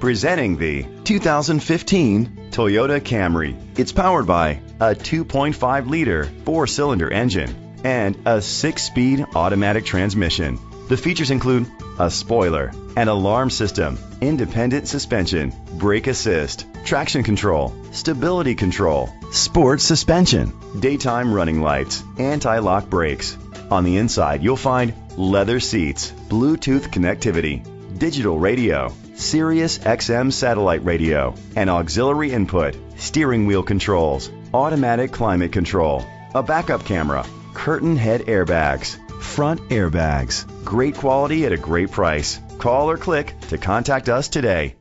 Presenting the 2015 Toyota Camry. It's powered by a 2.5 liter four cylinder engine and a six speed automatic transmission. The features include a spoiler, an alarm system, independent suspension, brake assist, traction control, stability control, sports suspension, daytime running lights, anti lock brakes. On the inside, you'll find leather seats, Bluetooth connectivity, digital radio, Sirius XM satellite radio, and auxiliary input, steering wheel controls, automatic climate control, a backup camera, curtain head airbags, front airbags. Great quality at a great price. Call or click to contact us today.